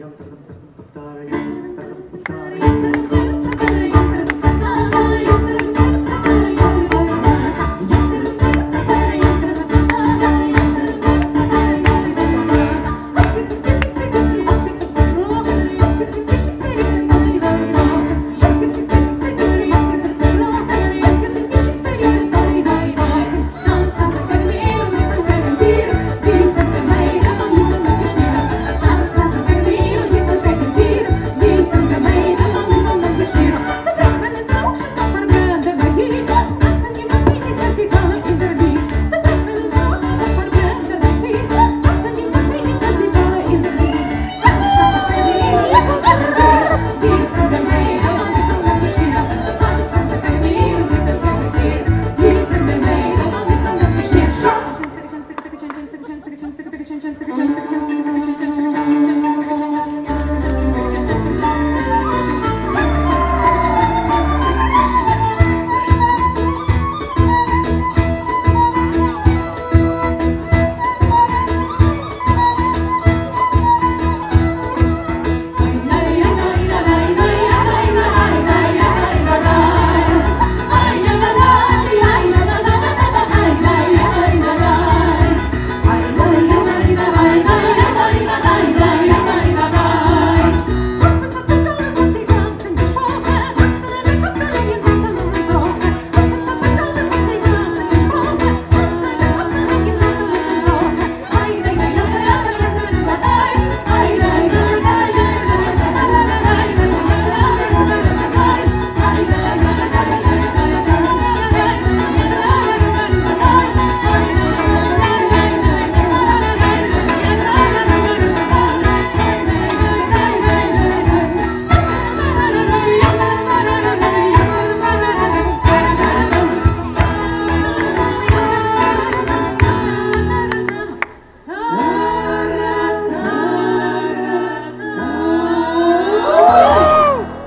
yum, Częstochowa.